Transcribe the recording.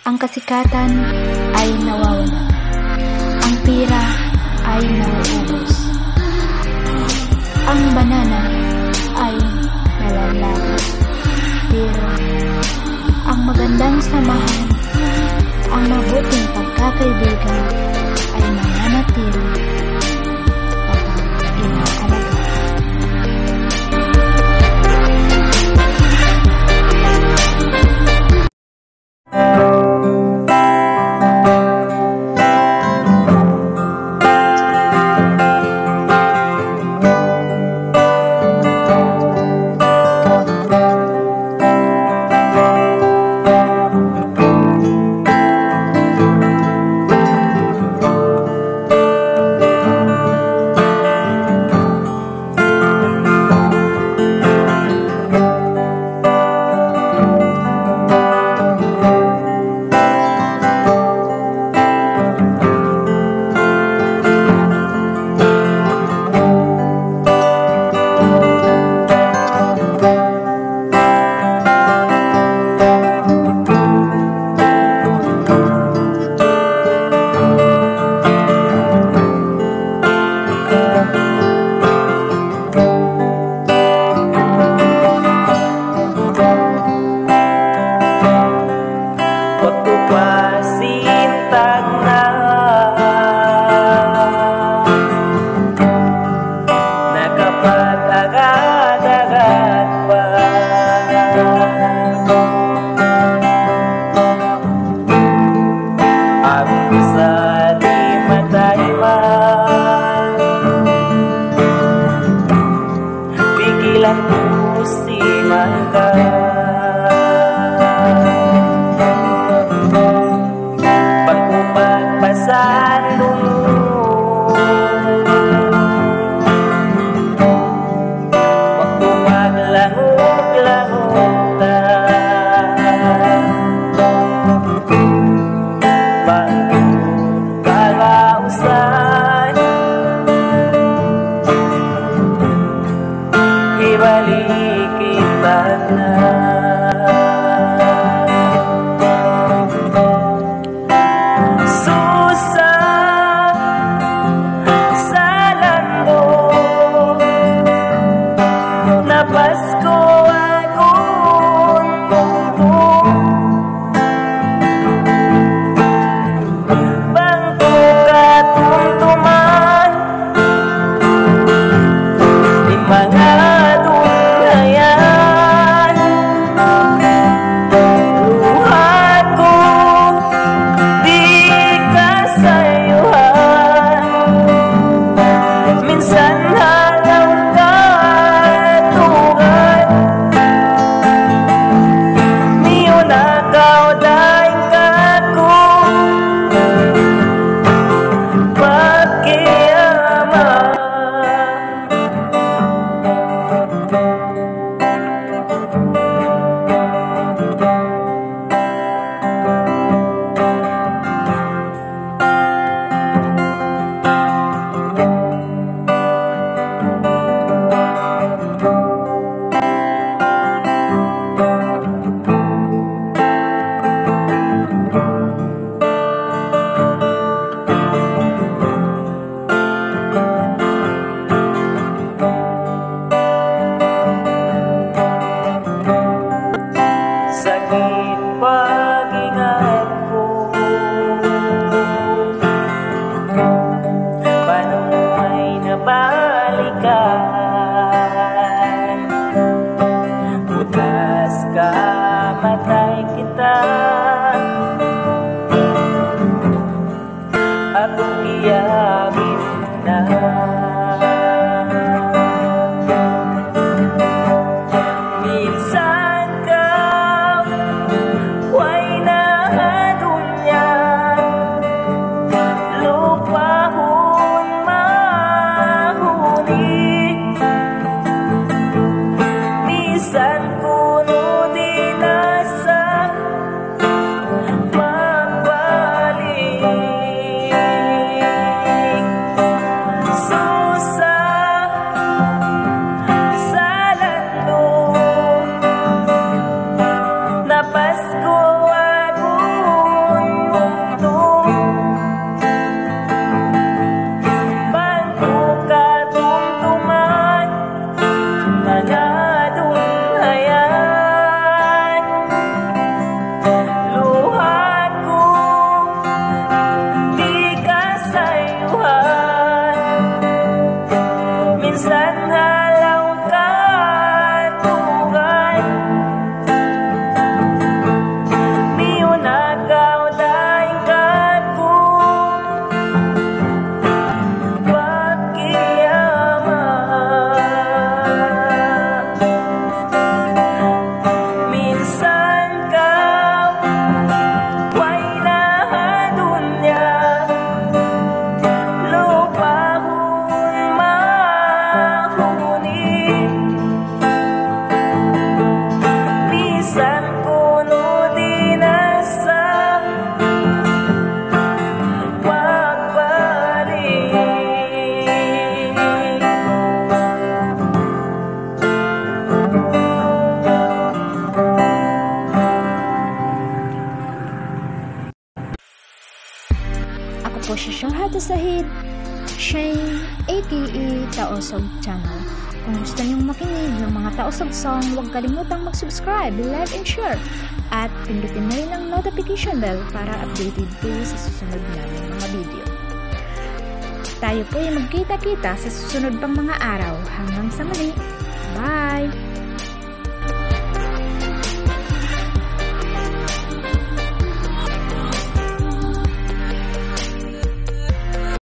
Ang kasikatan ay nawawala. Ang pira ay nauubos. Ang banana ay nalalagas. musnahkan send. Siya siya hata sa hit Shane aka Taosog Channel. Kung gusto niyong makinig ng mga Taosog song, huwag kalimutang mag-subscribe, like, and share. At pindutin na rin ang notification bell para updated kayo sa susunod namin mga video. Tayo po ay magkita-kita sa susunod pang mga araw. Hanggang sa muli. Bye!